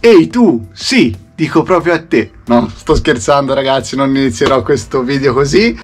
Ehi tu, sì, dico proprio a te. No, sto scherzando ragazzi, non inizierò questo video così.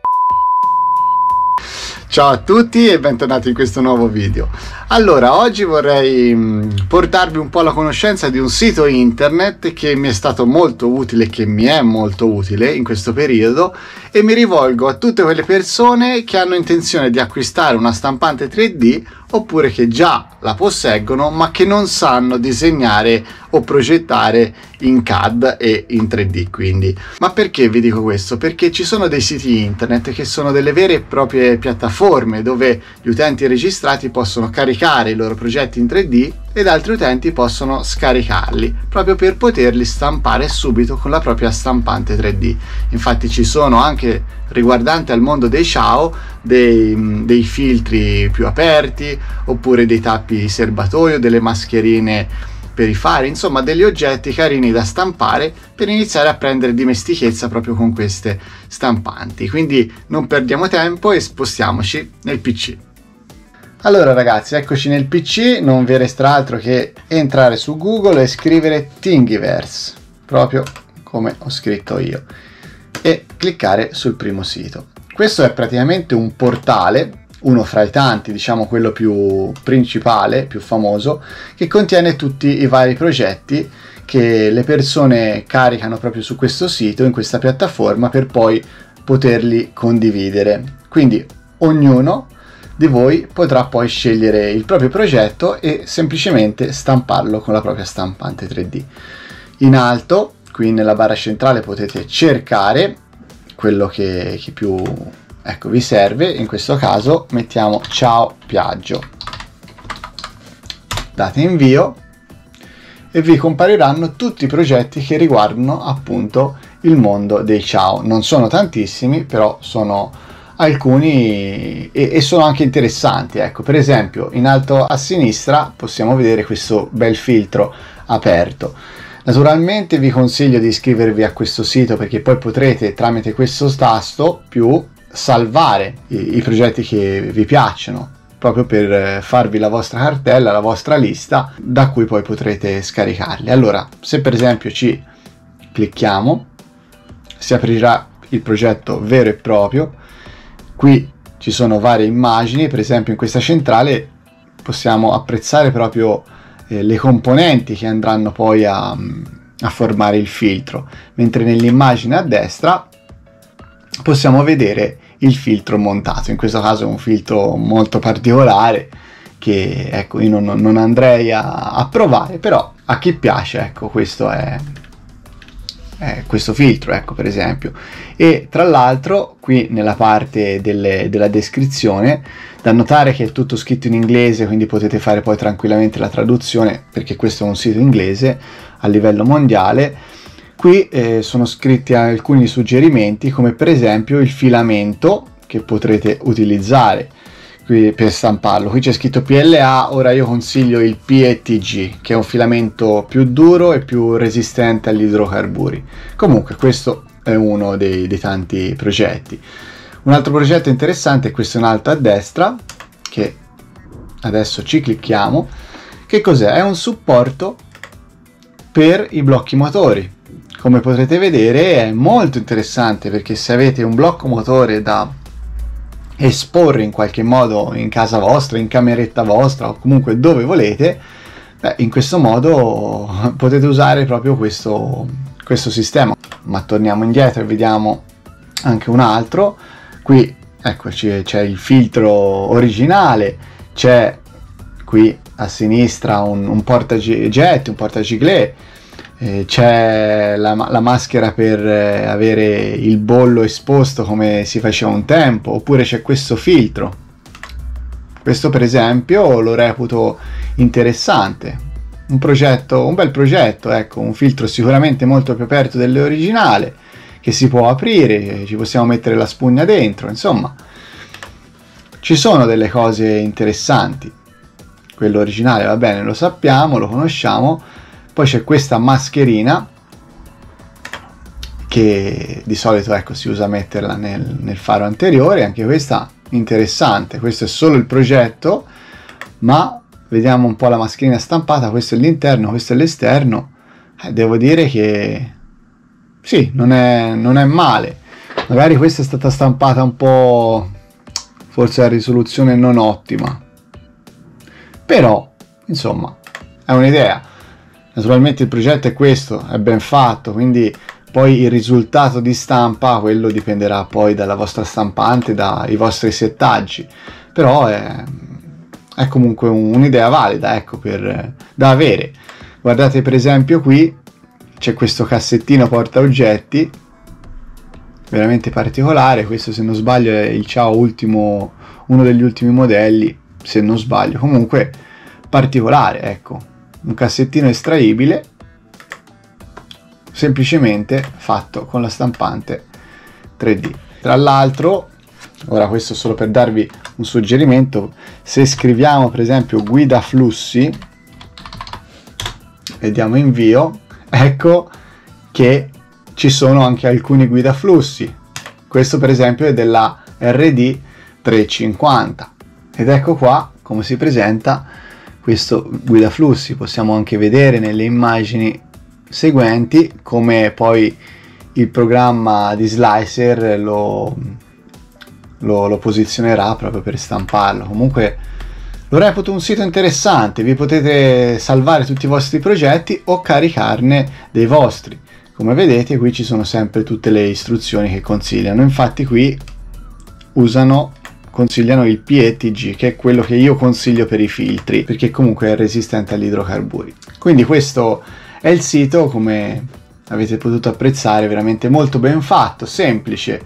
Ciao a tutti e bentornati in questo nuovo video. Allora, oggi vorrei mm, portarvi un po' alla conoscenza di un sito internet che mi è stato molto utile, che mi è molto utile in questo periodo e mi rivolgo a tutte quelle persone che hanno intenzione di acquistare una stampante 3D oppure che già la posseggono ma che non sanno disegnare o progettare in CAD e in 3D quindi. Ma perché vi dico questo? Perché ci sono dei siti internet che sono delle vere e proprie piattaforme dove gli utenti registrati possono caricare i loro progetti in 3D ed altri utenti possono scaricarli proprio per poterli stampare subito con la propria stampante 3D. Infatti ci sono anche riguardanti al mondo dei ciao dei, dei filtri più aperti oppure dei tappi serbatoio, delle mascherine per i fari, insomma degli oggetti carini da stampare per iniziare a prendere dimestichezza proprio con queste stampanti. Quindi non perdiamo tempo e spostiamoci nel PC. Allora ragazzi, eccoci nel PC, non vi resterà altro che entrare su Google e scrivere Thingiverse, proprio come ho scritto io, e cliccare sul primo sito. Questo è praticamente un portale, uno fra i tanti, diciamo quello più principale, più famoso, che contiene tutti i vari progetti che le persone caricano proprio su questo sito, in questa piattaforma, per poi poterli condividere. Quindi ognuno di voi potrà poi scegliere il proprio progetto e semplicemente stamparlo con la propria stampante 3D. In alto, qui nella barra centrale, potete cercare quello che, che più ecco, vi serve. In questo caso mettiamo ciao Piaggio. Date invio e vi compariranno tutti i progetti che riguardano appunto il mondo dei ciao. Non sono tantissimi, però sono alcuni e, e, sono anche interessanti. Ecco, per esempio, in alto a sinistra possiamo vedere questo bel filtro aperto. Naturalmente vi consiglio di iscrivervi a questo sito perché poi potrete tramite questo tasto più salvare i, i progetti che vi piacciono proprio per farvi la vostra cartella, la vostra lista da cui poi potrete scaricarli. Allora, se per esempio ci clicchiamo, si aprirà il progetto vero e proprio Qui ci sono varie immagini, per esempio in questa centrale possiamo apprezzare proprio eh, le componenti che andranno poi a, a formare il filtro, mentre nell'immagine a destra possiamo vedere il filtro montato, in questo caso è un filtro molto particolare che ecco io non, non andrei a, a, provare, però a chi piace ecco questo è, eh, questo filtro, ecco per esempio. E tra l'altro qui nella parte delle, della descrizione da notare che è tutto scritto in inglese, quindi potete fare poi tranquillamente la traduzione perché questo è un sito inglese a livello mondiale. Qui eh, sono scritti alcuni suggerimenti come per esempio il filamento che potrete utilizzare qui per stamparlo. Qui c'è scritto PLA, ora io consiglio il PETG, che è un filamento più duro e più resistente agli idrocarburi. Comunque questo è uno dei, dei tanti progetti. Un altro progetto interessante è questo in alto a destra, che adesso ci clicchiamo. Che cos'è? È un supporto per i blocchi motori. Come potrete vedere è molto interessante perché se avete un blocco motore da esporre in qualche modo in casa vostra, in cameretta vostra o comunque dove volete, beh, in questo modo potete usare proprio questo, questo sistema. Ma torniamo indietro e vediamo anche un altro. Qui eccoci, c'è il filtro originale, c'è qui a sinistra un, un portagetti, un portagiglè, eh, c'è la, la, maschera per eh, avere il bollo esposto come si faceva un tempo, oppure c'è questo filtro. Questo per esempio lo reputo interessante. Un progetto, un bel progetto, ecco, un filtro sicuramente molto più aperto dell'originale, che si può aprire, ci possiamo mettere la spugna dentro, insomma. Ci sono delle cose interessanti. Quello originale va bene, lo sappiamo, lo conosciamo, poi c'è questa mascherina che di solito ecco, si usa metterla nel, nel faro anteriore, anche questa interessante, questo è solo il progetto, ma vediamo un po' la mascherina stampata, questo è l'interno, questo è l'esterno, eh, devo dire che sì, non è, non è male. Magari questa è stata stampata un po' forse a risoluzione non ottima. Però, insomma, è un'idea. Naturalmente il progetto è questo, è ben fatto, quindi poi il risultato di stampa, quello dipenderà poi dalla vostra stampante, dai vostri settaggi. Però è, è comunque un'idea valida, ecco, per, da avere. Guardate per esempio qui, c'è questo cassettino porta oggetti, veramente particolare, questo se non sbaglio è il Ciao ultimo, uno degli ultimi modelli, se non sbaglio, comunque particolare, ecco, un cassettino estraibile semplicemente fatto con la stampante 3D. Tra l'altro, ora questo solo per darvi un suggerimento, se scriviamo per esempio guida flussi e diamo invio, ecco che ci sono anche alcuni guida flussi. Questo per esempio è della RD 350 ed ecco qua come si presenta questo guida flussi. Possiamo anche vedere nelle immagini seguenti come poi il programma di slicer lo, lo, lo posizionerà proprio per stamparlo. Comunque lo reputo un sito interessante, vi potete salvare tutti i vostri progetti o caricarne dei vostri. Come vedete qui ci sono sempre tutte le istruzioni che consigliano, infatti qui usano consigliano il PETG che è quello che io consiglio per i filtri perché comunque è resistente agli idrocarburi. Quindi questo è il sito, come avete potuto apprezzare, veramente molto ben fatto, semplice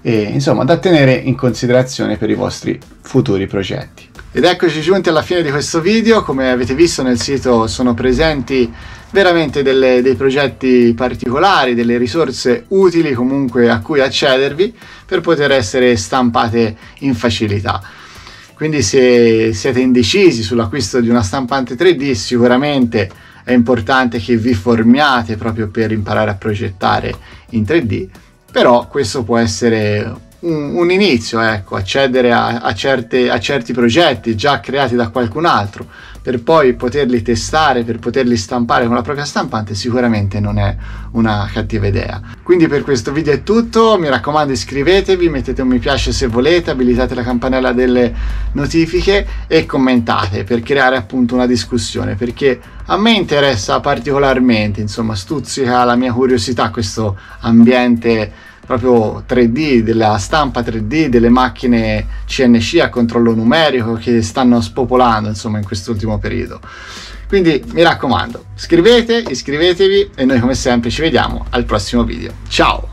e insomma da tenere in considerazione per i vostri futuri progetti. Ed eccoci giunti alla fine di questo video, come avete visto nel sito sono presenti veramente delle, dei progetti particolari, delle risorse utili comunque a cui accedervi per poter essere stampate in facilità. Quindi se siete indecisi sull'acquisto di una stampante 3D sicuramente è importante che vi formiate proprio per imparare a progettare in 3D, però questo può essere un, un inizio, ecco, accedere a, a, certe, a certi progetti già creati da qualcun altro per poi poterli testare, per poterli stampare con la propria stampante, sicuramente non è una cattiva idea. Quindi per questo video è tutto, mi raccomando iscrivetevi, mettete un mi piace se volete, abilitate la campanella delle notifiche e commentate per creare appunto una discussione, perché a me interessa particolarmente, insomma, stuzzica la mia curiosità questo ambiente proprio 3D, della stampa 3D, delle macchine CNC a controllo numerico che stanno spopolando insomma in quest'ultimo periodo. Quindi mi raccomando, scrivete, iscrivetevi e noi come sempre ci vediamo al prossimo video. Ciao!